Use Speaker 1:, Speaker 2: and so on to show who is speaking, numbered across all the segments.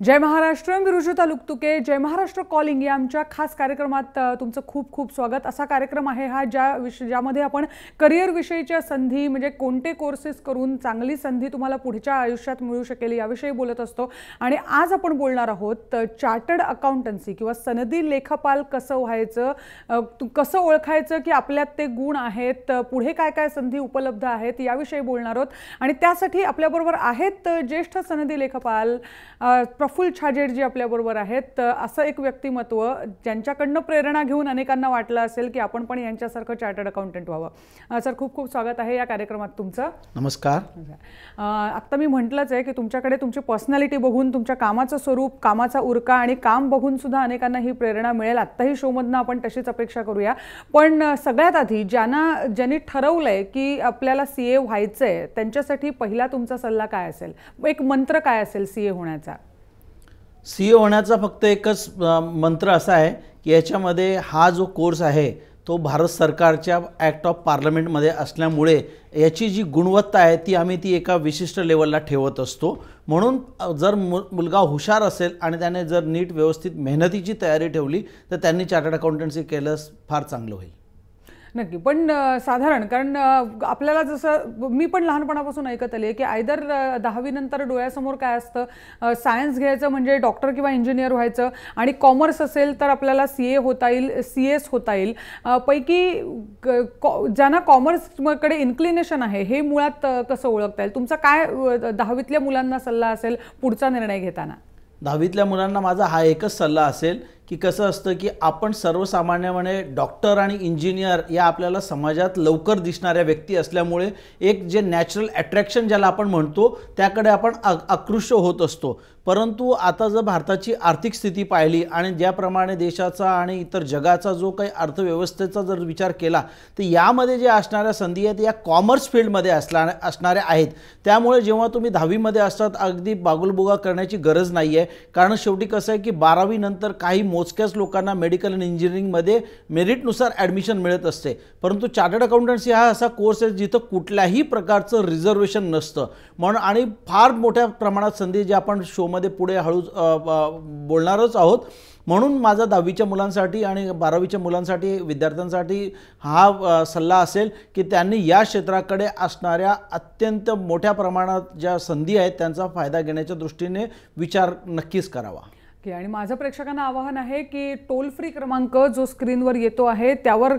Speaker 1: जय महाराष्ट्र मी रुजुता लुकतुके. जय महाराष्ट्र कॉलिंग या आमच्या खास कार्यक्रमात तुमचं खूप खूप स्वागत. असा कार्यक्रम आहे हा ज्या विष ज्यामध्ये आपण करिअरविषयीच्या संधी म्हणजे कोणते कोर्सेस करून चांगली संधी तुम्हाला पुढच्या आयुष्यात मिळू शकेल याविषयी बोलत असतो. आणि आज आपण बोलणार आहोत चार्टर्ड अकाउंटन्सी किंवा सनदी लेखपाल कसं व्हायचं कसं ओळखायचं की आपल्यात ते गुण आहेत पुढे काय काय संधी उपलब्ध आहेत याविषयी बोलणार आहोत. आणि त्यासाठी आपल्याबरोबर आहेत ज्येष्ठ सनदी लेखपाल प्रफुल्ल छाजेडजी आपल्याबरोबर आहेत असं एक व्यक्तिमत्व ज्यांच्याकडनं प्रेरणा घेऊन अनेकांना वाटलं असेल की आपण पण यांच्यासारखं चार्टर्ड अकाउंटंट व्हावं. सर खूप खूप स्वागत आहे या कार्यक्रमात तुमचं.
Speaker 2: नमस्कार.
Speaker 1: आत्ता मी म्हटलंच आहे की तुमच्याकडे तुमची पर्सनॅलिटी बघून तुमच्या कामाचं स्वरूप कामाचा उरका आणि काम बघून सुद्धा अनेकांना ही प्रेरणा मिळेल. आत्ताही शोमधनं आपण तशीच अपेक्षा करूया. पण सगळ्यात आधी ज्यांना ज्यांनी ठरवलंय की आपल्याला सी ए व्हायचं आहे त्यांच्यासाठी पहिला तुमचा सल्ला काय असेल? एक मंत्र काय असेल सी ए होण्याचा?
Speaker 2: सी ए होण्याचा फक्त एकच मंत्र असा आहे की याच्यामध्ये हा जो कोर्स आहे तो भारत सरकारच्या ॲक्ट ऑफ पार्लमेंटमध्ये असल्यामुळे याची जी गुणवत्ता आहे ती आम्ही ती एका विशिष्ट लेवलला ठेवत असतो. म्हणून जर मु मुलगा हुशार असेल आणि त्याने जर नीट व्यवस्थित मेहनतीची तयारी ठेवली तर त्यांनी चार्टर्ड अकाउंटन्सी केलंच फार चांगलं होईल.
Speaker 1: नक्की. पण साधारण कारण आपल्याला जसं मी पण लहानपणापासून ऐकत आली आहे की आयदर दहावीनंतर डोळ्यासमोर काय असतं सायन्स घ्यायचं म्हणजे डॉक्टर किंवा इंजिनियर व्हायचं आणि कॉमर्स असेल तर आपल्याला सी ए होता येईल सी एस होता येईल. पैकी कॉ- ज्यांना कॉमर्सकडे इन्क्लिनेशन आहे हे मुळात कसं ओळखता येईल? तुमचा काय दहावीतल्या मुलांना सल्ला असेल पुढचा निर्णय घेताना?
Speaker 2: दहावीतल्या मुलांना माझा हा एकच सल्ला असेल की कसं असतं की आपण सर्वसामान्यपणे डॉक्टर आणि इंजिनियर या आपल्याला समाजात लवकर दिसणाऱ्या व्यक्ती असल्यामुळे एक जे नॅचरल ॲट्रॅक्शन ज्याला आपण म्हणतो त्याकडे आपण आ- आकृष्ट होत असतो. परंतु आता जर भारताची आर्थिक स्थिती पाहिली आणि ज्याप्रमाणे देशाचा आणि इतर जगाचा जो काही अर्थव्यवस्थेचा जर विचार केला तर यामध्ये जे असणाऱ्या संधी आहेत या कॉमर्स फील्डमध्ये असला असणाऱ्या आहेत. त्यामुळे जेव्हा तुम्ही दहावीमध्ये असतात अगदी बागुलबुगा करण्याची गरज नाही आहे कारण शेवटी कसं आहे की बारावीनंतर काही मोजक्याच लोकांना मेडिकल आणि इंजिनिअरिंगमध्ये मेरिटनुसार ॲडमिशन मिळत असते. परंतु चार्टर्ड अकाउंटन्सी हा असा कोर्स आहे जिथं कुठल्याही प्रकारचं रिझर्वेशन नसतं. म्हणून आणि फार मोठ्या प्रमाणात संधी जे आपण शो शोमध्ये पुढे हळू बोलणारच आहोत. म्हणून माझा दहावीच्या मुलांसाठी आणि बारावीच्या मुलांसाठी विद्यार्थ्यांसाठी हा सल्ला असेल की त्यांनी या क्षेत्राकडे असणाऱ्या अत्यंत मोठ्या प्रमाणात ज्या संधी आहेत त्यांचा फायदा घेण्याच्या दृष्टीने विचार नक्कीच करावा.
Speaker 1: ओके आणि माझं प्रेक्षकांना आवाहन आहे की टोल फ्री क्रमांक जो स्क्रीनवर येतो आहे त्यावर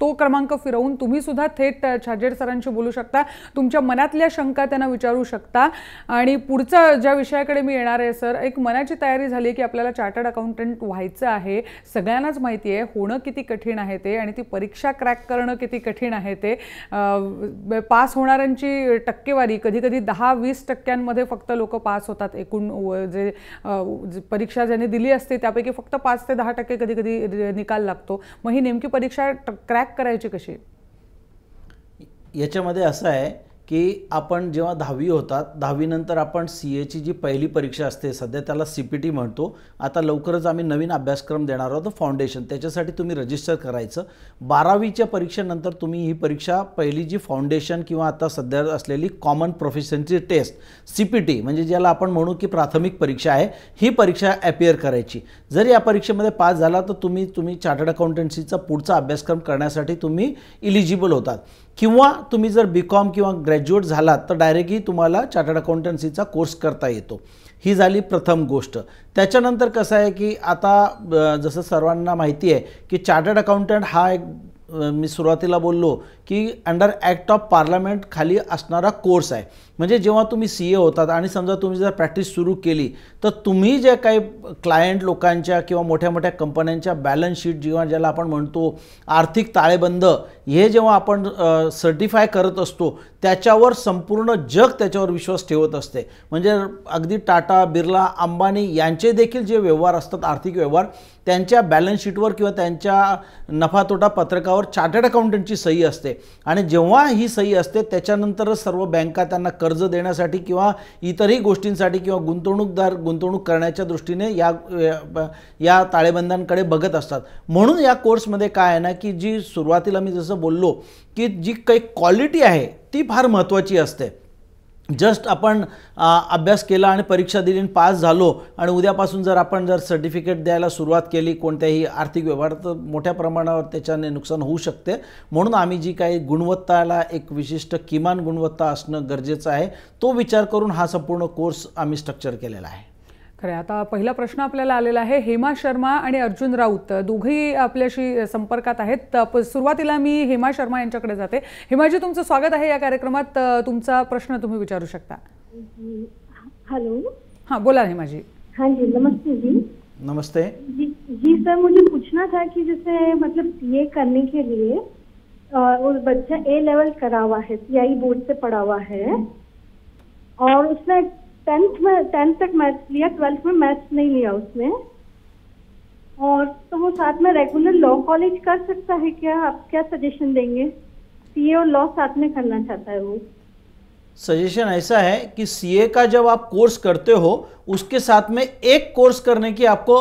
Speaker 1: तो क्रमांक फिरवून तुम्ही सुद्धा थेट छाजेड सरांशी बोलू शकता. तुमच्या मनातल्या शंका त्यांना विचारू शकता. आणि पुढचं ज्या विषयाकडे मी येणार आहे सर एक मनाची तयारी झाली की आपल्याला चार्टर्ड अकाउंटंट व्हायचं आहे. सगळ्यांनाच माहिती आहे होणं किती कठीण आहे ते आणि ती परीक्षा क्रॅक करणं किती कठीण आहे ते. पास होणाऱ्यांची टक्केवारी कधी कधी दहा वीस टक्क्यांमध्ये फक्त लोक पास होतात एकूण व- जे परीक्षा परीक्षा ज्यांनी दिली असते त्यापैकी फक्त पाच ते दहा टक्के कधी कधी निकाल लागतो. मग ही नेमकी परीक्षा क्रॅक करायची कशी?
Speaker 2: याच्यामध्ये असं आहे की आपण जेव्हा दहावी होतात दहावीनंतर आपण सी एची जी पहिली परीक्षा असते सध्या त्याला सी पी टी म्हणतो. आता लवकरच आम्ही नवीन अभ्यासक्रम देणार आहोत फाउंडेशन त्याच्यासाठी तुम्ही रजिस्टर करायचं. बारावीच्या परीक्षेनंतर तुम्ही ही परीक्षा पहिली जी फाउंडेशन किंवा आता सध्या असलेली कॉमन प्रोफेशनची टेस्ट सी पी टी म्हणजे ज्याला आपण म्हणू की प्राथमिक परीक्षा आहे ही परीक्षा ॲपियर करायची. जर या परीक्षेमध्ये पास झाला तर तुम्ही तुम्ही चार्टर्ड अकाउंटन्सीचा पुढचा अभ्यासक्रम करण्यासाठी तुम्ही इलिजिबल होतात. किंवा तुम्ही जर बी कॉम किंवा ग्रॅज्युएट झालात तर डायरेक्टली तुम्हाला चार्टर्ड अकाउंटन्सीचा कोर्स करता येतो. ही झाली प्रथम गोष्ट. त्याच्यानंतर कसं आहे की आता जसं सर्वांना माहिती आहे की चार्टर्ड अकाउंटंट हा एक मी सुरुवातीला बोललो की अंडर ॲक्ट ऑफ पार्लमेंट खाली असणारा कोर्स आहे. म्हणजे जेव्हा तुम्ही सी ए होतात आणि समजा तुम्ही जर प्रॅक्टिस सुरू केली तर तुम्ही ज्या काही क्लायंट लोकांच्या किंवा मोठ्या मोठ्या कंपन्यांच्या बॅलन्स शीट जेव्हा ज्याला आपण म्हणतो आर्थिक ताळेबंद हे जेव्हा आपण सर्टिफाय करत असतो त्याच्यावर संपूर्ण जग त्याच्यावर विश्वास ठेवत असते. म्हणजे अगदी टाटा बिर्ला अंबानी यांचे देखील जे व्यवहार असतात आर्थिक व्यवहार त्यांच्या बॅलन्स शीटवर किंवा त्यांच्या नफा तोटा पत्रकावर चार्टर्ड अकाउंटंटची सही असते. आणि जेव्हा ही सही असते त्याच्यानंतरच सर्व बँका त्यांना कर्ज देण्यासाठी किंवा इतरही गोष्टींसाठी किंवा गुंतवणूकदार गुंतवणूक करण्याच्या दृष्टीने या या ताळेबंदांकडे बघत असतात. म्हणून या कोर्समध्ये काय आहे ना की जी सुरुवातीला मी जसं बोललो की जी काही क्वालिटी आहे ती फार महत्त्वाची असते. जस्ट आपण अभ्यास केला आणि परीक्षा दिली आणि पास झालो आणि उद्यापासून जर आपण जर सर्टिफिकेट द्यायला सुरुवात केली कोणत्याही आर्थिक व्यवहार तर मोठ्या प्रमाणावर त्याच्याने नुकसान होऊ शकते. म्हणून आम्ही जी काही गुणवत्ताला एक विशिष्ट किमान गुणवत्ता असणं गरजेचं आहे तो विचार करून हा संपूर्ण कोर्स आम्ही स्ट्रक्चर केलेला आहे.
Speaker 1: खरं. आता पहिला प्रश्न आपल्याला आलेला आहे हेमा शर्मा आणि अर्जुन राऊत दोघेही आपल्याशी संपर्कात आहेत. सुरुवातीला मी हेमा शर्मा यांच्याकडे जाते. हेमाजी तुमचं स्वागत आहे या कार्यक्रमात. तुमचा प्रश्न तुम्ही विचारू शकता.
Speaker 3: हेलो.
Speaker 1: हां बोला हेमाजी.
Speaker 3: हाँ जी नमस्ते जी.
Speaker 2: नमस्ते.
Speaker 3: जी जी सर मुझे पूछना था कि जैसे मतलब सीए करने के लिए वो बच्चा ए लेवल करा हुआ है सीआई बोर्ड से पढ़ा हुआ है और उसने टेंथ में, टेंथ तक मैथ्स लिया, ट्वेल्थ में मैथ्स नहीं लिया उसने। और तो वो साथ में रेगुलर लॉ कॉलेज कर सकता है क्या? आप क्या सजेशन देंगे? सीए और लॉ साथ में करना चाहता है वो।
Speaker 2: सजेशन ऐसा है कि सीए का जब आप कोर्स करते हो, उसके साथ में एक कोर्स करने की आपको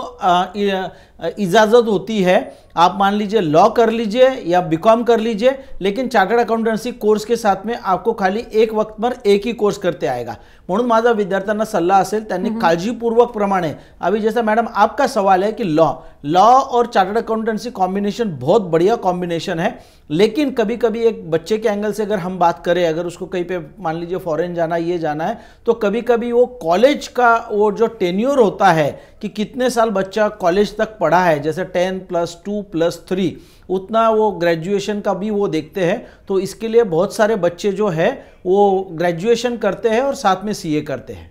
Speaker 2: इजाज़त होती है। आप मान लीजिए लॉ कर लीजिए या बीकॉम कर लीजिए लेकिन चार्टर्ड अकाउंटन्सी कोर्स के साथ में आपको खाली एक वक्त पर एक ही कोर्स करते आएगा। म्हणून माझा विद्यार्थ्यांना सल्ला असेल त्यांनी काळजीपूर्वक प्रमाणे अभी जैसा मैडम आपका सवाल है कि लॉ लॉ और चार्टर्ड अकाउंटेंसी कॉम्बिनेशन बहुत बढ़िया कॉम्बिनेशन है लेकिन कभी कभी एक बच्चे के एंगल से अगर हम बात करें अगर उसको कहीं पे मान लीजिए फॉरेन जाना ये जाना है तो कभी कभी वो कॉलेज का वो जो टेन्योर होता है कि कितने साल बच्चा कॉलेज तक पढ़ा है जैसे ten plus two plus three उतना वो ग्रेजुएशन का भी वो देखते हैं तो इसके लिए बहुत सारे बच्चे जो है वो ग्रेजुएशन करते हैं और साथ में सीए करते हैं।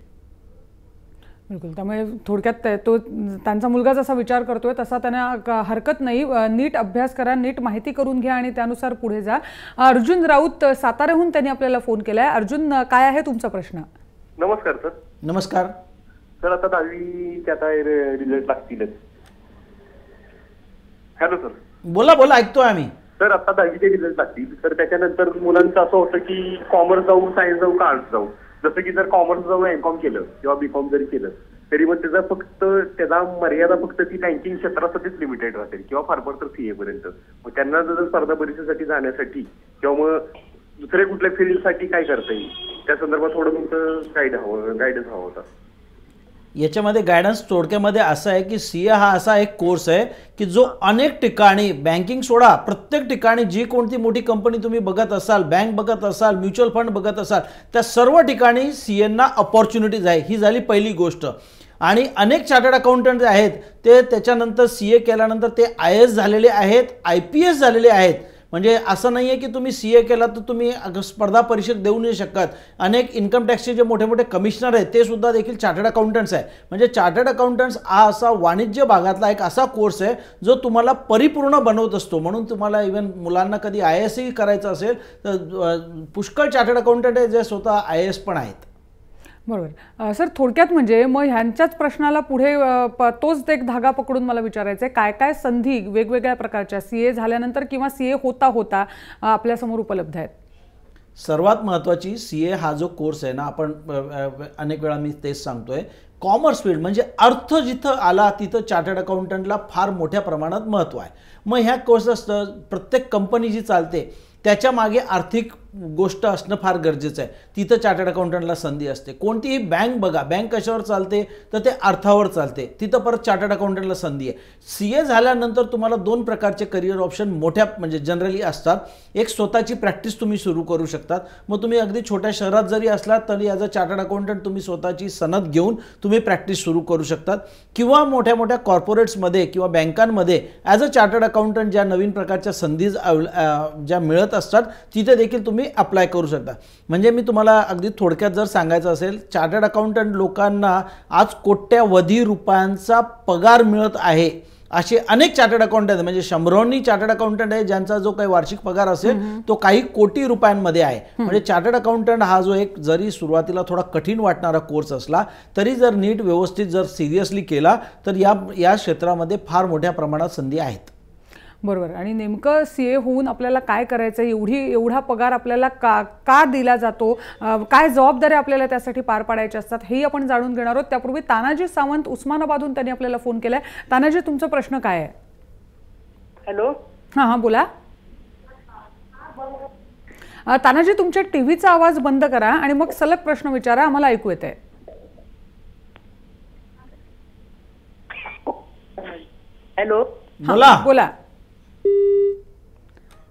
Speaker 1: बिलकुल त्यामुळे थोडक्यात तो त्यांचा मुलगा जसा विचार करतोय तसा त्यांना हरकत नाही. नीट अभ्यास करा नीट माहिती करून घ्या आणि त्यानुसार पुढे जा. अर्जुन राऊत अ, साताऱ्याहून त्यांनी आपल्याला फ़ोन केलाय. अर्जुन काय आहे तुमचा प्रश्न?
Speaker 4: नमस्कार सर.
Speaker 2: नमस्कार.
Speaker 4: सर आता दहावीचे आता रिझल्ट लागतीलच. Hello sir.
Speaker 2: बोला बोला ऐकतोय आम्ही.
Speaker 4: सर आता दहावीचे रिझल्ट लागतील. तर त्याच्यानंतर मुलांचं असं होतं की कॉमर्स जाऊ सायन्स जाऊ का आर्ट्स जाऊ. जसं की जर कॉमर्स जाऊ एम कॉम केलं किंवा बी कॉम जरी केलं तरी मग त्याचा फक्त त्याचा मर्यादा फक्त ती बँकिंग क्षेत्रासाठीच लिमिटेड राहते किंवा फार फार तर सीए पर्यंत मग त्यांना जर स्पर्धा परीक्षेसाठी जाण्यासाठी किंवा मग दुसऱ्या कुठल्या फील्डसाठी काय करता येईल त्या संदर्भात थोडं तुमचं गाईड हवं गायडन्स हवा होता.
Speaker 2: याच्यामध्ये गायडन्स थोडक्यामध्ये असं आहे की सी ए हा असा एक कोर्स आहे की जो अनेक ठिकाणी बँकिंग सोडा प्रत्येक ठिकाणी जी कोणती मोठी कंपनी तुम्ही बघत असाल बँक बघत असाल म्युच्युअल फंड बघत असाल त्या सर्व ठिकाणी सी एनना अपॉर्च्युनिटीज आहे. ही झाली पहिली गोष्ट. आणि अनेक चार्टर्ड अकाउंटंट आहेत ते त्याच्यानंतर सी ए केल्यानंतर ते आय एस झालेले आहेत आय पी एस झालेले आहेत. म्हणजे असं नाही आहे की तुम्ही सी ए केला तर तुम्ही स्पर्धा परीक्षेत देऊ नाही शकत. अनेक इन्कम टॅक्सचे जे मोठे मोठे कमिशनर आहेत ते सुद्धा देखील चार्टर्ड अकाउंटंट्स आहे म्हणजे चार्टर्ड अकाउंटंट्स हा असा वाणिज्य भागातला एक असा कोर्स आहे जो तुम्हाला परिपूर्ण बनवत असतो. म्हणून तुम्हाला इव्हन मुलांना कधी आय एसही करायचं असेल तर पुष्कळ चार्टर्ड अकाउंटंट आहे जे स्वतः आय एस पण आहेत.
Speaker 1: बरोबर. सर थोडक्यात म्हणजे मग ह्यांच्याच प्रश्नाला पुढे प- तोच एक धागा पकडून मला विचारायचं आहे काय काय संधी वेगवेगळ्या प्रकारच्या सी ए झाल्यानंतर किंवा सी ए होता होता आपल्यासमोर उपलब्ध आहेत?
Speaker 2: सर्वात महत्त्वाची सी ए हा जो कोर्स आहे ना आपण अनेक वेळा मी तेच सांगतोय. कॉमर्स फील्ड म्हणजे अर्थ जिथं आला तिथं चार्टर्ड अकाउंटंटला फार मोठ्या प्रमाणात महत्त्व आहे. मग ह्या कोर्सेस प्रत्येक कंपनी जी चालते त्याच्यामागे आर्थिक गोष्ट असणं फार गरजेचं आहे. तिथं चार्टर्ड अकाउंटंटला संधी असते. कोणतीही बँक बघा बँक कशावर चालते तर ते अर्थावर चालते. तिथं परत चार्टर्ड अकाउंटंटला संधी आहे. सी ए झाल्यानंतर तुम्हाला दोन प्रकारचे करिअर ऑप्शन मोठ्या म्हणजे जनरली असतात. एक स्वतःची प्रॅक्टिस तुम्ही सुरू करू शकतात. मग तुम्ही अगदी छोट्या शहरात जरी असलात तरी ॲज अ चार्टर्ड अकाउंटंट तुम्ही स्वतःची सनद घेऊन तुम्ही प्रॅक्टिस सुरू करू शकतात. किंवा मोठ्या मोठ्या कॉर्पोरेट्समध्ये किंवा बँकांमध्ये ॲज अ चार्टर्ड अकाउंटंट ज्या नवीन प्रकारच्या संधी ज्या मिळत असतात तिथे देखील तुम्ही अप्लाय करू शकता. म्हणजे मी तुम्हाला अगदी थोडक्यात जर सांगायचं असेल चार्टर्ड अकाउंटंट लोकांना आज कोट्यावधी रुपयांचा पगार मिळत आहे असे अनेक चार्टर्ड अकाउंटंट म्हणजे शंभरांनी चार्टर्ड अकाउंटंट आहे ज्यांचा जो काही वार्षिक पगार असेल तो काही कोटी रुपयांमध्ये आहे. म्हणजे चार्टर्ड अकाउंटंट हा जो एक जरी सुरुवातीला थोडा कठीण वाटणारा कोर्स असला तरी जर नीट व्यवस्थित जर सिरियसली केला तर या या क्षेत्रामध्ये फार मोठ्या प्रमाणात संधी आहेत.
Speaker 1: बरोबर. आणि नेमकं सी ए होऊन आपल्याला काय करायचं एवढी एवढा पगार आपल्याला का का दिला जातो? काय जबाबदाऱ्या आपल्याला त्यासाठी पार पाडायच्या असतात? हेही आपण जाणून घेणार आहोत. त्यापूर्वी तानाजी सावंत उस्मानाबादहून त्यांनी आपल्याला फोन केलाय. तानाजी तुमचा प्रश्न काय आहे?
Speaker 5: हॅलो?
Speaker 1: हां हां बोला. तानाजी तुमच्या टीव्हीचा आवाज बंद करा आणि मग सलग प्रश्न विचारा. आम्हाला ऐकू येते
Speaker 5: हॅलो?
Speaker 2: बोला
Speaker 1: बोला.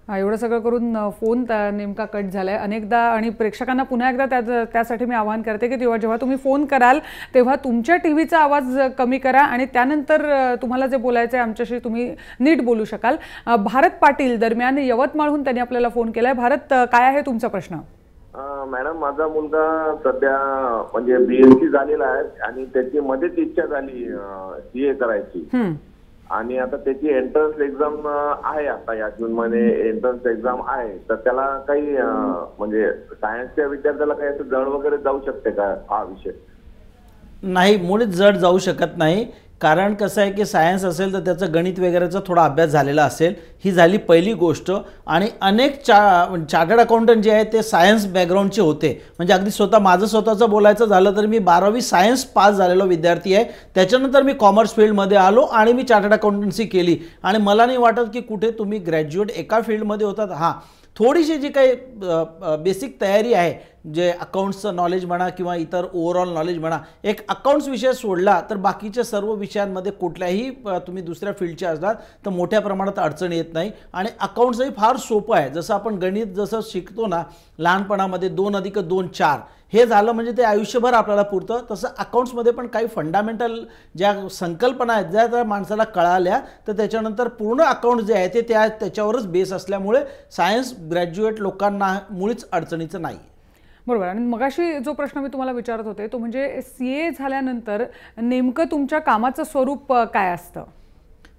Speaker 1: हा, एवढं सगळं करून फोन नेमका कट झालाय. अनेकदा आणि प्रेक्षकांना पुन्हा एकदा त्या त्यासाठी मी आवाहन करते की तेव्हा जेव्हा तुम्ही फोन कराल तेव्हा तुमच्या टीव्हीचा आवाज अ, कमी करा आणि त्यानंतर तुम्हाला जे बोलायचं आहे आमच्याशी तुम्ही नीट बोलू शकाल. भारत पाटील दरम्यान यवतमाळहून त्यांनी आपल्याला फोन केलाय. भारत काय आहे तुमचा प्रश्न?
Speaker 6: मॅडम माझा मुलगा सध्या म्हणजे बीएससी झालेला आहे आणि त्याची मध्येच इच्छा झाली सीए करायची. आणि आता त्याची एंट्रन्स एक्झाम आहे आता या जून मध्ये एंट्रन्स एक्झाम आहे. तर त्याला काही म्हणजे सायन्सच्या विद्यार्थ्याला काही असं जड वगैरे जाऊ शकते का हा विषय?
Speaker 2: नाही मुळीच जड जाऊ शकत नाही. कारण कसं आहे की सायन्स असेल तर त्याचं गणित वगैरेचा थोडा अभ्यास झालेला असेल. ही झाली पहिली गोष्ट. आणि अनेक चा चार्टर्ड अकाउंटंट जे आहे ते सायन्स बॅकग्राऊंडचे होते. म्हणजे अगदी स्वतः माझं स्वतःचं बोलायचं झालं तर मी बारावी सायन्स पास झालेलो विद्यार्थी आहे. त्याच्यानंतर मी कॉमर्स फील्डमध्ये आलो आणि मी चार्टर्ड अकाउंटन्सी केली. आणि मला नाही वाटत की कुठे तुम्ही ग्रॅज्युएट एका फील्डमध्ये होतात. हां थोडीशी जी काही बेसिक तयारी आहे जे अकाउंट्सचं नॉलेज म्हणा किंवा इतर ओव्हरऑल नॉलेज म्हणा एक अकाउंट्स विषय सोडला तर बाकीच्या सर्व विषयांमध्ये कुठल्याही तुम्ही दुसऱ्या फील्डचे असलात तर मोठ्या प्रमाणात अडचण येत नाही. आणि अकाउंट्सही फार सोपं आहे. जसं आपण गणित जसं शिकतो ना लहानपणामध्ये दोन अधिक दोन चार हे झालं म्हणजे ते आयुष्यभर आपल्याला पुरतं. तसं अकाउंट्समध्ये पण काही फंडामेंटल ज्या संकल्पना आहेत ज्या त्या माणसाला कळाल्या तर त्याच्यानंतर पूर्ण अकाउंट जे आहे ते त्या त्याच्यावरच बेस असल्यामुळे सायन्स ग्रॅज्युएट लोकांना मुळीच अडचणीचं नाही
Speaker 1: बरोबर. आणि मगाशी जो प्रश्न मी तुम्हाला विचारत होते तो म्हणजे सी ए झाल्यानंतर नेमकं तुमच्या कामाचं स्वरूप काय असतं?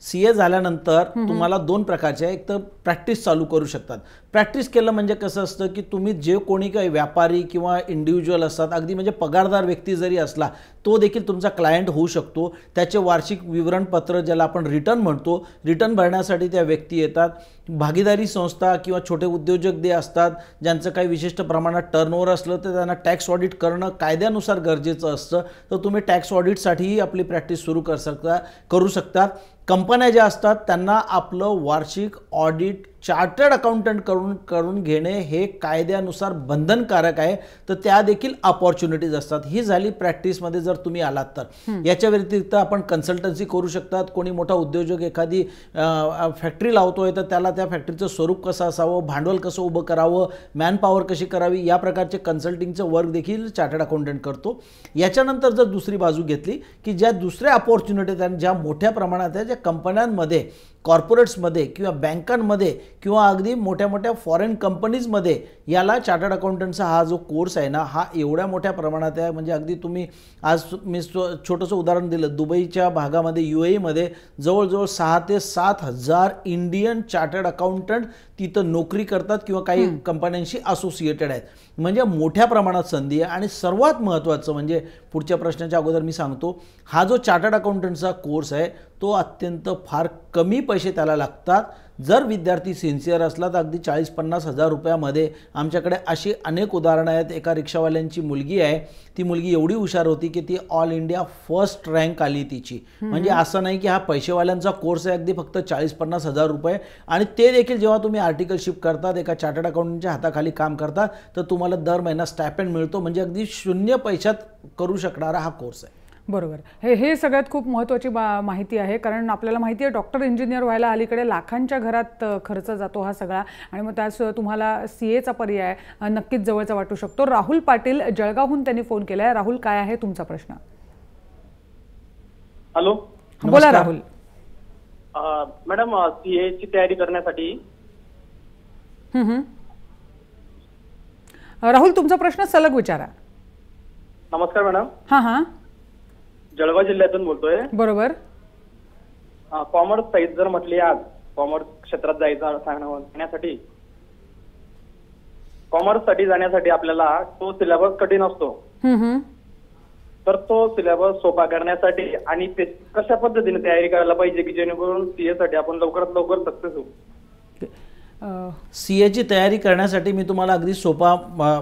Speaker 2: सी ए झाल्यानंतर तुम्हाला दोन प्रकारचे. एक तर प्रॅक्टिस चालू करू शकतात. प्रॅक्टिस केलं म्हणजे कसं असतं की तुम्ही जे कोणी काही व्यापारी किंवा इंडिव्हिज्युअल असतात अगदी म्हणजे पगारदार व्यक्ती जरी असला तो देखील तुमचा क्लायंट होऊ शकतो. त्याचे वार्षिक विवरणपत्र ज्याला आपण रिटर्न म्हणतो रिटर्न भरण्यासाठी त्या व्यक्ती येतात. भागीदारी संस्था किंवा छोटे उद्योजक जे असतात ज्यांचं काही विशिष्ट प्रमाणात टर्नओव्हर असलं तर त्यांना टॅक्स ऑडिट करणं कायद्यानुसार गरजेचं असतं. तर तुम्ही टॅक्स ऑडिटसाठीही आपली प्रॅक्टिस सुरू कर शकता करू शकतात कंपन्या ज्या असतात त्यांना आपलं वार्षिक ऑडिट चार्टर्ड अकाउंटंट करून करून घेणे हे कायद्यानुसार बंधनकारक आहे. तर त्या देखील अपॉर्च्युनिटीज असतात. ही झाली प्रॅक्टिसमध्ये जर तुम्ही आलात तर. याच्या व्यतिरिक्त आपण कन्सल्टन्सी करू शकतात. कोणी मोठा उद्योजक एखादी फॅक्टरी लावतोय तर त्याला त्या फॅक्टरीचं स्वरूप कसं असावं? भांडवल कसं उभं करावं? मॅनपॉवर कशी करावी? या प्रकारचे कन्सल्टिंगचं वर्क देखील चार्टर्ड अकाउंटंट करतो. याच्यानंतर जर दुसरी बाजू घेतली की ज्या दुसऱ्या अपॉर्च्युनिटीज आहेत ज्या मोठ्या प्रमाणात आहे ज्या कंपन्यांमध्ये कॉर्पोरेट्समध्ये किंवा बँकांमध्ये किंवा अगदी मोठ्या मोठ्या फॉरेन कंपनीजमध्ये याला चार्टर्ड अकाउंटंटचा हा जो कोर्स आहे ना हा एवढ्या मोठ्या प्रमाणात आहे. म्हणजे अगदी तुम्ही आज मी स्व- छोटंसं उदाहरण दिलं. दुबईच्या भागामध्ये यू एमध्ये जवळजवळ सहा ते सात हजार इंडियन चार्टर्ड अकाउंटंट तिथं नोकरी करतात किंवा काही कंपन्यांशी असोसिएटेड आहेत. म्हणजे मोठ्या प्रमाणात संधी आहे. आणि सर्वात महत्त्वाचं म्हणजे पुढच्या प्रश्नाच्या अगोदर मी सांगतो हा जो चार्टर्ड अकाउंटंटचा कोर्स आहे तो अत्यंत फार कमी पैसे त्याला लागतात. जर विद्यार्थी सिन्सिअर असला तर अगदी चाळीस पन्नास हजार रुपयामध्ये आमच्याकडे अशी अनेक उदाहरणं आहेत. एका रिक्षावाल्यांची मुलगी आहे. ती मुलगी एवढी हुशार होती की ती ऑल इंडिया फर्स्ट रँक आली तिची. म्हणजे असं नाही की हा पैसेवाल्यांचा कोर्स आहे अगदी फक्त चाळीस पन्नास हजार रुपये. आणि ते देखील जेव्हा तुम्ही आर्टिकलशिप करतात एका चार्टर्ड अकाउंटंटच्या हाताखाली काम करतात तर तुम्हाला दर महिना स्टॅपेंड मिळतो. म्हणजे अगदी शून्य पैशात करू शकणारा हा कोर्स आहे.
Speaker 1: बरोबर. हे हे सगळ्यात खूप महत्त्वाची बा माहिती आहे. कारण आपल्याला माहिती आहे डॉक्टर इंजिनियर व्हायला अलीकडे लाखांच्या घरात खर्च जातो हा सगळा. आणि मग त्यास तुम्हाला सी एचा पर्याय नक्कीच जवळचा वाटू शकतो. राहुल पाटील जळगावहून त्यांनी फोन केला आहे राहुल काय आहे तुमचा प्रश्न?
Speaker 5: हॅलो.
Speaker 1: बोला. राहुल.
Speaker 5: अं, मॅडम सीए ची तयारी करण्यासाठी?
Speaker 1: राहुल तुमचा प्रश्न सलग विचारा.
Speaker 5: नमस्कार मॅडम.
Speaker 1: हां हां.
Speaker 5: जळगाव जिल्ह्यातून बोलतोय.
Speaker 1: बरोबर.
Speaker 5: कॉमर्स साईज जर म्हटली आज कॉमर्स क्षेत्रात जायचं सांगण्यासाठी कॉमर्ससाठी जाण्यासाठी आपल्याला तो सिलेबस कठीण असतो. तर तो सिलेबस सोपा करण्यासाठी आणि ते कशा पद्धतीने तयारी करायला पाहिजे की जेणेकरून सीए साठी आपण लवकरात लवकर सक्सेस होऊ?
Speaker 2: सी एची तयारी करण्यासाठी मी तुम्हाला अगदी सोपा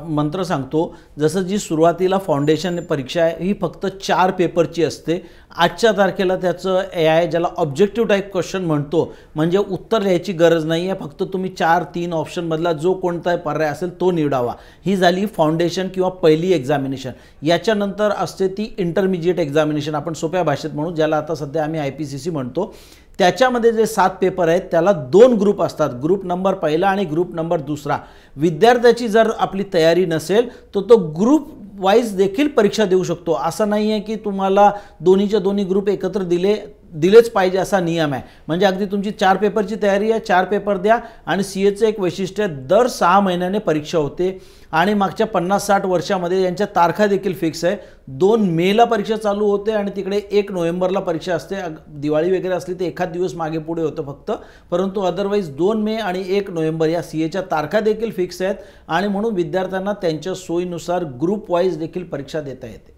Speaker 2: मंत्र सांगतो. जसं जी सुरुवातीला फाउंडेशन परीक्षा आहे ही फक्त चार पेपरची असते. आजच्या तारखेला त्याचं ए आय ज्याला ऑब्जेक्टिव्ह टाईप क्वेश्चन म्हणतो म्हणजे उत्तर लिहायची गरज नाही आहे फक्त तुम्ही चार तीन ऑप्शनमधला जो कोणता पर्याय असेल तो निवडावा. ही झाली फाउंडेशन किंवा पहिली एक्झामिनेशन याच्यानंतर असते ती इंटरमिजिएट एक्झामिनेशन आपण सोप्या भाषेत म्हणू ज्याला आता सध्या आम्ही आय पी सी सी म्हणतो. त्याच्यामध्ये जे सात पेपर आहेत त्याला दोन ग्रुप असतात. ग्रुप नंबर पहिला आणि ग्रुप नंबर दुसरा. विद्यार्थ्याची जर आपली तयारी नसेल तर तो ग्रुप वाईज देखील परीक्षा देऊ शकतो. असं नाही आहे की तुम्हाला दोन्हीच्या दोन्ही ग्रुप एकत्र दिले दिलेच पाहिजे असा नियम आहे. म्हणजे अगदी तुमची चार पेपरची तयारी आहे चार पेपर द्या आणि सी एचं एक वैशिष्ट्य दर सहा महिन्याने परीक्षा होते. आणि मागच्या पन्नास साठ वर्षामध्ये यांच्या तारखा देखील फिक्स आहे. दोन मेला परीक्षा चालू होते आणि तिकडे एक नोव्हेंबरला परीक्षा असते. दिवाळी वगैरे असली तर एखाद दिवस मागे पुढे होतं फक्त. परंतु अदरवाईज दोन मे आणि एक नोव्हेंबर या सी एच्या तारखा देखील फिक्स आहेत आणि म्हणून विद्यार्थ्यांना त्यांच्या सोयीनुसार ग्रुप वाईज देखील परीक्षा देता येते.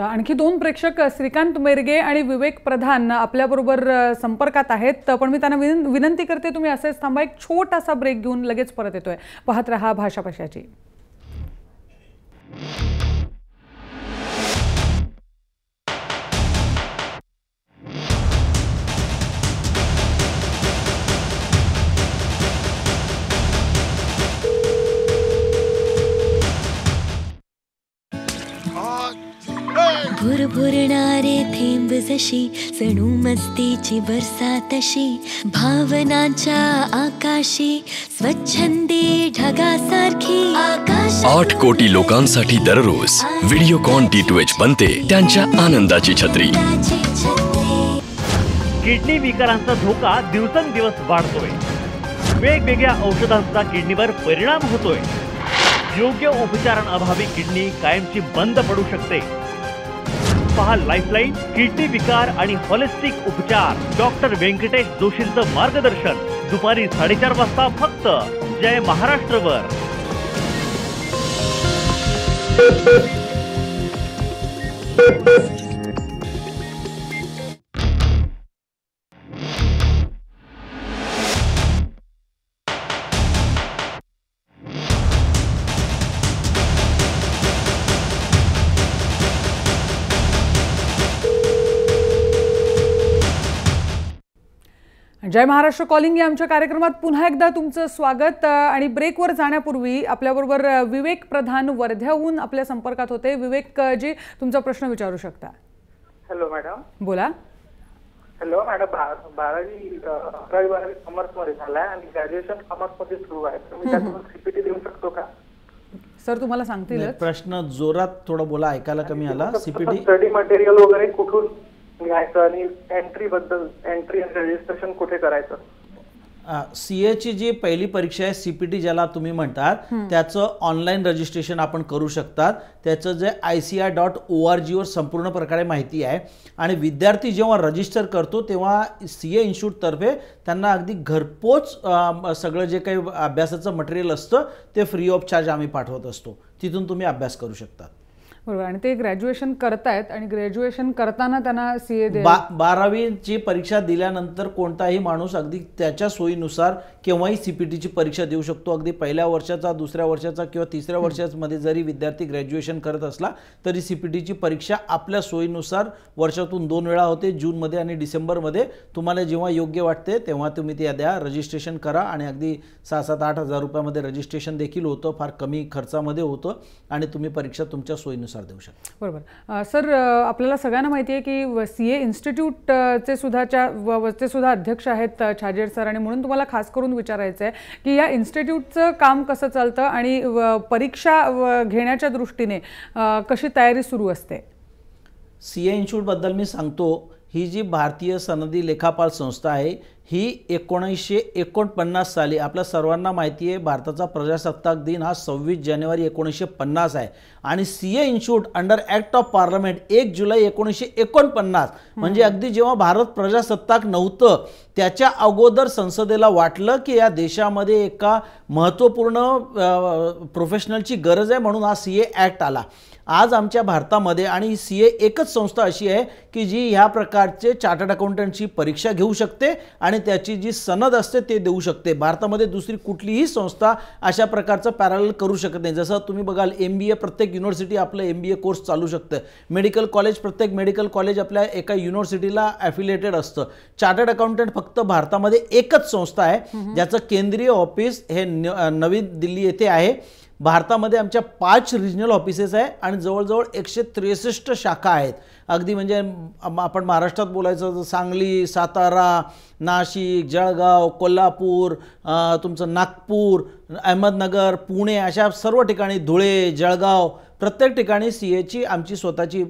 Speaker 1: आणखी दोन प्रेक्षक श्रीकांत मेरगे आणि विवेक प्रधान आपल्याबरोबर संपर्कात आहेत. पण मी त्यांना विनं विनंती करते तुम्ही असेच थांबा. एक छोटासा ब्रेक घेऊन लगेच परत येतोय. पाहत रहा भाषा you
Speaker 7: भुरभुरणारे थेंब जशी जणू मस्तीची बरसातशी भावनांच्या आकाशी स्वच्छंदी ढगासारखी.
Speaker 8: आठ कोटी लोकांसाठी दररोज व्हिडिओकॉन डी टू एच बनते त्यांच्या आनंदाची छत्री.
Speaker 9: किडनी विकारांचा धोका दिवसेंदिवस वाढतोय. वेगवेगळ्या औषधांचा किडनीवर परिणाम होतोय. योग्य उपचारांअभावी किडनी कायमची बंद पडू शकते. पहा लाईफलाईन किडनी विकार आणि हॉलिस्टिक उपचार. डॉक्टर व्यंकटेश जोशींचं मार्गदर्शन. दुपारी साडेचार वाजता फक्त जय महाराष्ट्रवर.
Speaker 1: जय महाराष्ट्र कॉलिंग या आमच्या कार्यक्रमात पुन्हा एकदा तुमचं स्वागत. आणि ब्रेकवर जाण्यापूर्वी आपल्याबरोबर विवेक प्रधान वर्ध्याहून आपल्या संपर्कात होते. विवेक जी तुमचा प्रश्न विचारू शकता?
Speaker 5: हॅलो मॅडम
Speaker 1: बोला.
Speaker 5: हॅलो मॅडम बारावी अकरावी बारावी कॉमर्समध्ये झालाय आणि ग्रॅज्युएशन कॉमर्समध्ये सुरू आहे. तर मी त्यातून सीपीटी देऊ शकतो का?
Speaker 1: सर तुम्हाला सांगतील
Speaker 2: प्रश्न जोरात थोडं बोला ऐकायला कमी आला. सीपीटी
Speaker 5: स्टडी मटेरियल वगैरे कुठून घ्यायचं आणि एंट्री बद्दल एंट्री आणि रजिस्ट्रेशन कुठे करायचं?
Speaker 2: सी एची जी पहिली परीक्षा आहे सी पी टी ज्याला तुम्ही म्हणतात त्याचं ऑनलाईन रजिस्ट्रेशन आपण करू शकतात. त्याचं जे I C I dot O R जीवर संपूर्ण प्रकारे माहिती आहे. आणि विद्यार्थी जेव्हा रजिस्टर करतो तेव्हा सी ए इन्स्टिट्यूटतर्फे त्यांना अगदी घरपोच सगळं जे काही अभ्यासाचं मटेरियल असतं ते फ्री ऑफ चार्ज आम्ही पाठवत असतो. तिथून तुम्ही अभ्यास करू शकता.
Speaker 1: बरोबर. आणि ते ग्रॅज्युएशन करतायत आणि ग्रॅज्युएशन करताना त्यांना सी ए
Speaker 2: बा बारावीची परीक्षा दिल्यानंतर कोणताही माणूस अगदी त्याच्या सोयीनुसार केव्हाही सी पी टीची परीक्षा देऊ शकतो. अगदी पहिल्या वर्षाचा दुसऱ्या वर्षाचा किंवा तिसऱ्या वर्षामध्ये जरी विद्यार्थी ग्रॅज्युएशन करत असला तरी सी पी टीची परीक्षा आपल्या सोयीनुसार वर्षातून दोन वेळा होते जूनमध्ये आणि डिसेंबरमध्ये. तुम्हाला जेव्हा योग्य वाटते तेव्हा तुम्ही त्या द्या. रजिस्ट्रेशन करा आणि अगदी सहा सात आठ हजार रुपयामध्ये रजिस्ट्रेशन देखील होतं. फार कमी खर्चामध्ये होतं आणि तुम्ही परीक्षा तुमच्या सोयीनुसार देऊ शकता.
Speaker 1: बरोबर. सर आपल्याला सगळ्यांना माहिती आहे की सी ए इन्स्टिट्यूटचे सुद्धाच्या चे सुद्धा अध्यक्ष आहेत छाजेड सर आणि म्हणून तुम्हाला खास करून विचारायचं आहे की या इन्स्टिट्यूटचं काम कसं चालतं आणि परीक्षा घेण्याच्या दृष्टीने कशी तयारी सुरू असते?
Speaker 2: सी ए इन्स्टिट्यूटबद्दल मी सांगतो ही जी भारतीय सनदी लेखापाल संस्था आहे ही एकोणीसशे एकोणपन्नास साली आपल्या सर्वांना माहिती आहे भारताचा प्रजासत्ताक दिन हा सव्वीस जानेवारी एकोणीसशे पन्नास आहे. आणि C A institute under act of parliament एक जुलै एकोणीसशे एकोणपन्नास. म्हणजे अगदी जेव्हा भारत प्रजासत्ताक नव्हतं त्याच्या अगोदर संसदेला वाटलं की या देशामध्ये एका महत्त्वपूर्ण प्रोफेशनलची गरज आहे म्हणून हा सी ए ॲक्ट आला. आज आमच्या भारतामध्ये आणि सी ए एकच संस्था अशी आहे की जी ह्या प्रकारचे चार्टर्ड अकाउंटंटची परीक्षा घेऊ शकते आणि त्याची जी सनद असते ते देऊ शकते. भारतामध्ये दुसरी कुठलीही संस्था अशा प्रकारचं पॅरल करू शकत नाही. जसं तुम्ही बघाल एम बी ए प्रत्येक युनिव्हर्सिटी आपलं एम बी ए कोर्स चालू शकतं. मेडिकल कॉलेज प्रत्येक मेडिकल कॉलेज आपल्या एका युनिव्हर्सिटीला ॲफिलिएटेड असतं. चार्टर्ड अकाउंटंट फक्त भारतामध्ये एकच संस्था आहे. ज्याचं केंद्रीय ऑफिस हे नवी दिल्ली येथे आहे. भारतामध्ये आमच्या पाच रिजनल ऑफिसेस आहे आणि जवळजवळ एकशे त्रेसष्ट शाखा आहेत. अगदी म्हणजे आपण महाराष्ट्रात बोलायचं तर सांगली सातारा नाशिक जळगाव कोल्हापूर तुमचं नागपूर अहमदनगर पुणे अशा सर्व ठिकाणी धुळे जळगाव प्रत्येक ठिकाणी सी एची आमची स्वतःची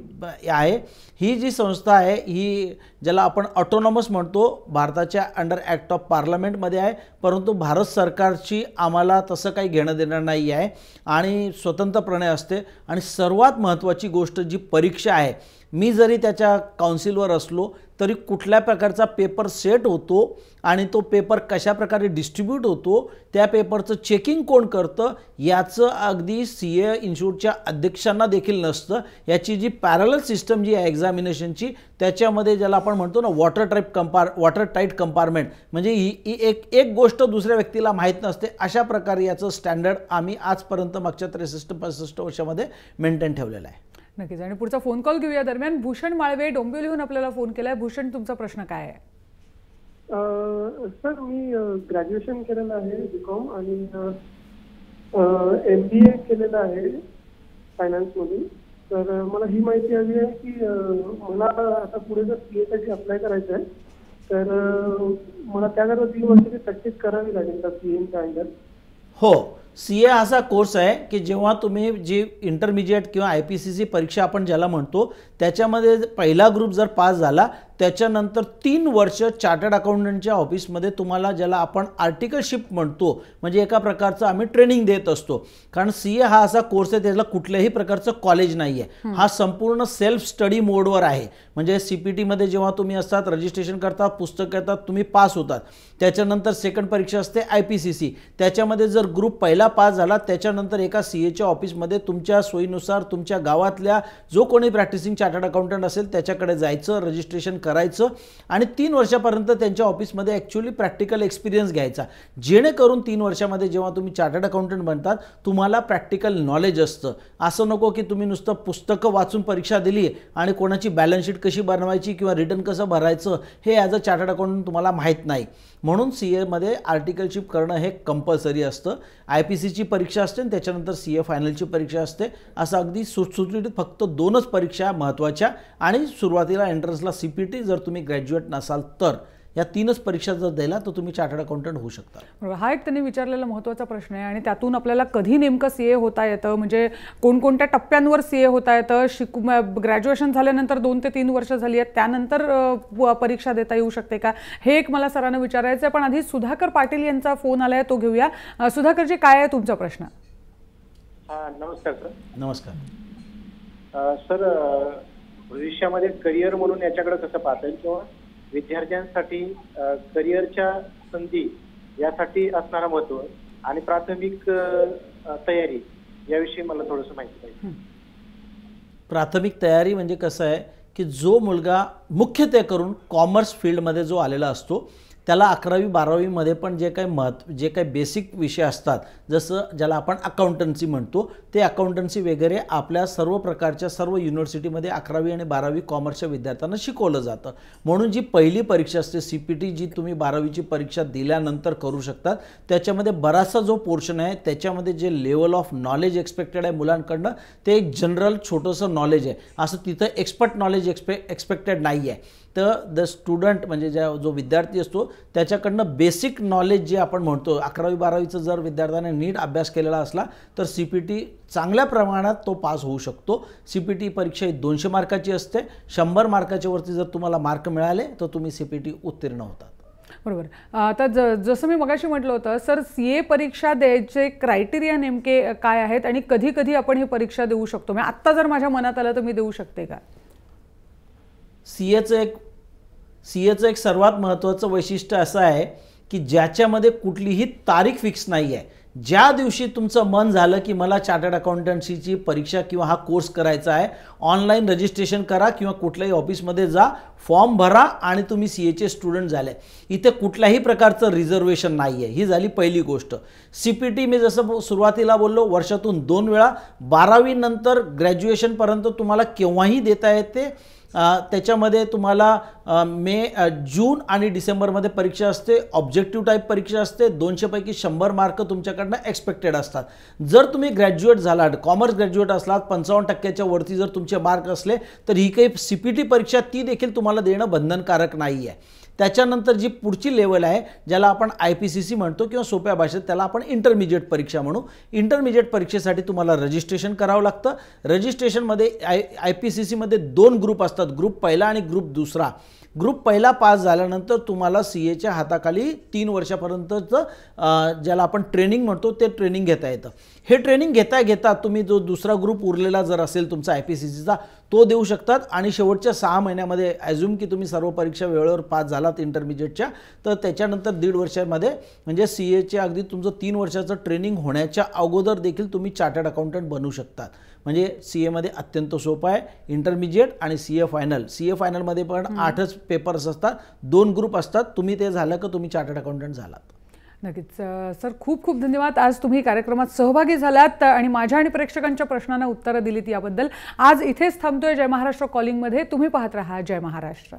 Speaker 2: आहे. ही जी संस्था आहे ही ज्याला आपण ऑटोनॉमस म्हणतो भारताच्या अंडर ॲक्ट ऑफ पार्लमेंटमध्ये आहे. परंतु भारत सरकारची आम्हाला तसं काही घेणं देणं नाही आहे. आणि स्वतंत्रपणे असते. आणि सर्वात महत्त्वाची गोष्ट जी परीक्षा आहे मी जरी त्याच्या काउन्सिलवर असलो तरी कुठल्या प्रकारचा पेपर सेट होतो आणि तो पेपर कशा प्रकारे डिस्ट्रीब्यूट होतो त्या पेपरचं चेकिंग कोण करतं याचं अगदी सी ए इन्स्टिट्यूटच्या अध्यक्षांना देखील नसतं. याची जी पॅरल सिस्टम जी आहे एक्झामिनेशनची त्याच्यामध्ये ज्याला आपण म्हणतो ना वॉटर टाईप कंपार वॉटर टाईट कंपार्टमेंट म्हणजे ही ही एक एक गोष्ट दुसऱ्या व्यक्तीला माहीत नसते अशा प्रकारे याचं स्टँडर्ड आम्ही आजपर्यंत मागच्या त्रेसष्ट पासष्ट वर्षामध्ये मेंटेन ठेवलेलं आहे.
Speaker 1: नक्कीच. आणि पुढचा फोन कॉल घेऊया दरम्यान. भूषण माळवे डोंबिवलीहून आपल्याला फोन केलाय. भूषण तुमचा प्रश्न काय आहे?
Speaker 10: सर मी ग्रॅज्युएशन केलेलं आहे बी कॉम आणि एम बी ए केलेलं आहे फायनान्समधून तर मला ही माहिती हवी आहे की मला आता पुढे जर सी एसाठी अप्लाय करायचं आहे तर मला त्याकरता तीन वर्षाची प्रॅक्टिस करावी लागेल का सी एमच्या अंडर
Speaker 2: हो. सी ए असा कोर्स आहे की जेव्हा तुम्ही जी इंटरमिजिएट किंवा आय पी सी सी परीक्षा आपण ज्याला म्हणतो त्याच्यामध्ये पहिला ग्रुप जर पास झाला त्याच्यानंतर तीन वर्ष चार्टर्ड अकाउंटंटच्या ऑफिसमध्ये तुम्हाला ज्याला आपण आर्टिकलशिप म्हणतो म्हणजे एका प्रकारचं आम्ही ट्रेनिंग देत असतो. कारण सी ए हा असा कोर्स आहे त्याला कुठल्याही प्रकारचं कॉलेज नाही आहे हा संपूर्ण सेल्फ स्टडी मोडवर आहे. म्हणजे सी पी टीमध्ये जेव्हा तुम्ही असतात रजिस्ट्रेशन करतात पुस्तक घेतात तुम्ही पास होतात. त्याच्यानंतर सेकंड परीक्षा असते आय पी सी सी. त्याच्यामध्ये जर ग्रुप पहिला पास झाला त्याच्यानंतर एका सी एच्या ऑफिसमध्ये तुमच्या सोयीनुसार तुमच्या गावातल्या जो कोणी प्रॅक्टिसिंग चार्टर्ड अकाउंटंट असेल त्याच्याकडे जायचं रजिस्ट्रेशन करायचं आणि तीन वर्षापर्यंत त्यांच्या ऑफिसमध्ये ॲक्च्युली प्रॅक्टिकल एक्सपिरियन्स घ्यायचा. जेणेकरून तीन वर्षामध्ये जेव्हा तुम्ही चार्टर्ड अकाउंटंट बनतात तुम्हाला प्रॅक्टिकल नॉलेज असतं. असं नको की तुम्ही नुसतं पुस्तकं वाचून परीक्षा दिली आणि कोणाची बॅलन्स शीट कशी बनवायची किंवा रिटर्न कसं भरायचं हे ॲज अ चार्टर्ड अकाउंटंट तुम्हाला माहीत नाही. म्हणून सी एमध्ये आर्टिकलशिप करणं हे कंपल्सरी असतं. आय पी सीची परीक्षा असते आणि त्याच्यानंतर सी ए फायनलची परीक्षा असते. असं अगदी सुटसुटीत फक्त दोनच परीक्षा महत्त्वाच्या आणि सुरुवातीला एंट्रन्सला सी पी टी जर तुम्ही ग्रॅज्युएट नसाल तर. या तीनच परीक्षा जर दिला तर तुम्ही चार्टर्ड अकाउंटंट होऊ शकता.
Speaker 1: हा एक त्यांनी विचारलेला महत्त्वाचा प्रश्न आहे आणि त्यातून आपल्याला कधी नेमकं सी ए होता येतं म्हणजे कोणकोणत्या टप्प्यांवर सी ए होता येतं शिकू ग्रॅज्युएशन झाल्यानंतर दोन ते तीन वर्ष झाली आहेत त्यानंतर परीक्षा देता येऊ शकते का? हे एक मला सरांना विचारायचं आहे पण आधी सुधाकर पाटील यांचा फोन आलाय तो घेऊया. सुधाकरजी काय आहे तुमचा प्रश्न?
Speaker 5: हा नमस्कार सर.
Speaker 2: नमस्कार.
Speaker 5: सर भविष्यामध्ये करिअर म्हणून याच्याकडे कसं पाहता येईल किंवा? विद्यार्थ्यांसाठी करिअरच्या संधी यासाठी असणारा महत्त्व आणि प्राथमिक तयारी याविषयी मला थोडंसं माहिती पाहिजे.
Speaker 2: प्राथमिक तयारी म्हणजे कसं आहे की जो मुलगा मुख्यत्वे करून कॉमर्स फील्डमध्ये जो आलेला असतो त्याला अकरावी बारावीमध्ये पण जे काही महत्त्व जे काही बेसिक विषय असतात जसं ज्याला आपण अकाउंटन्सी म्हणतो ते अकाउंटन्सी वगैरे आपल्या सर्व प्रकारच्या सर्व युनिव्हर्सिटीमध्ये अकरावी आणि बारावी कॉमर्सच्या विद्यार्थ्यांना शिकवलं जातं. म्हणून जी पहिली परीक्षा असते सी पी टी जी तुम्ही बारावीची परीक्षा दिल्यानंतर करू शकतात त्याच्यामध्ये बराचसा जो पोर्शन आहे त्याच्यामध्ये जे लेवल ऑफ नॉलेज एक्सपेक्टेड आहे मुलांकडनं ते एक जनरल छोटंसं नॉलेज आहे. असं तिथं एक्सपर्ट नॉलेज एक्सपे एक्सपेक्टेड नाही आहे तर द स्टुडंट म्हणजे ज्या जो विद्यार्थी असतो त्याच्याकडनं बेसिक नॉलेज जे आपण म्हणतो अकरावी बारावीचं जर विद्यार्थ्याने नीट अभ्यास केलेला असला तर सी पी टी चांगल्या प्रमाणात तो पास होऊ शकतो. सी पी टी परीक्षा ही दोनशे मार्काची असते. शंभर मार्काच्या वरती जर तुम्हाला मार्क मिळाले तर तुम्ही सी पी टी उत्तीर्ण होतात.
Speaker 1: बरोबर. आता ज जसं मी मगाशी म्हटलं होतं सर सी ए परीक्षा द्यायचे क्रायटेरिया नेमके काय आहेत आणि कधी कधी आपण ही परीक्षा देऊ शकतो? म्हणजे आत्ता जर माझ्या मनात आलं तर मी देऊ शकते का?
Speaker 2: सी एचं एक सी एचं एक सर्वात महत्त्वाचं वैशिष्ट्य असं आहे की ज्याच्यामध्ये कुठलीही तारीख फिक्स नाही आहे. ज्या दिवशी तुमचं मन झालं की मला चार्टर्ड अकाउंटन्सीची परीक्षा किंवा हा कोर्स करायचा आहे ऑनलाईन रजिस्ट्रेशन करा किंवा कुठल्याही ऑफिसमध्ये जा फॉर्म भरा आणि तुम्ही सी एचे स्टुडंट झाले. इथे कुठल्याही प्रकारचं रिझर्वेशन नाही आहे. ही झाली पहिली गोष्ट. सी पी टी मी जसं सुरुवातीला बोललो वर्षातून दोन वेळा बारावीनंतर ग्रॅज्युएशनपर्यंत तुम्हाला केव्हाही देता येते त्याच्यामध्ये तुम्हाला मे जून आणि डिसेंबरमध्ये परीक्षा असते ऑब्जेक्टिव्ह टाईप परीक्षा असते दोनशेपैकी शंभर मार्क तुमच्याकडनं एक्सपेक्टेड असतात. जर तुम्ही ग्रॅज्युएट झालात कॉमर्स ग्रॅज्युएट असलात पंचावन्न टक्क्याच्या वरती जर तुमचे मार्क असले तर ही काही सी पी टी परीक्षा ती देखील तुम्हाला देणं बंधनकारक नाही आहे त्याच्यानंतर जी पुढची लेवल आहे ज्याला आपण आय पी सी सी म्हणतो किंवा सोप्या भाषेत त्याला आपण इंटरमिजिएट परीक्षा म्हणू. इंटरमिजिएट परीक्षेसाठी तुम्हाला रजिस्ट्रेशन करावं लागतं. रजिस्ट्रेशनमध्ये आय आय पी सी सीमध्ये दोन ग्रुप असतात. ग्रुप पहिला आणि ग्रुप दुसरा. ग्रुप पहिला पास झाल्यानंतर तुम्हाला सी एच्या हाताखाली तीन वर्षापर्यंतचं ज्याला आपण ट्रेनिंग म्हणतो ते ट्रेनिंग घेता येतं. हे ट्रेनिंग घेता घेता तुम्ही जो दुसरा ग्रुप उरलेला जर असेल तुमचा आय पी सी सीचा तो देऊ शकतात. आणि शेवटच्या सहा महिन्यामध्ये ॲझ्युम की तुम्ही सर्व परीक्षा वेळेवर पास झालात इंटरमिजिएटच्या तर त्याच्यानंतर दीड वर्षामध्ये म्हणजे सी एचे अगदी तुमचं तीन वर्षाचं ट्रेनिंग होण्याच्या अगोदर देखील तुम्ही चार्टर्ड अकाउंटंट बनू शकतात. म्हणजे सी एमध्ये अत्यंत सोपं आहे. इंटरमिजिएट आणि C A final C A फायनलमध्ये पण आठच पेपर्स असतात. दोन ग्रुप असतात. तुम्ही ते झालं का तुम्ही चार्टर्ड अकाउंटंट झालात?
Speaker 1: नक्कीच. सर खूप खूप धन्यवाद. आज तुम्ही कार्यक्रमात सहभागी झालात आणि माझ्या आणि प्रेक्षकांच्या प्रश्नांना उत्तरं दिलीत याबद्दल. आज इथेच थांबतोय जय महाराष्ट्र. कॉलिंगमध्ये तुम्ही पाहत राहा जय महाराष्ट्र.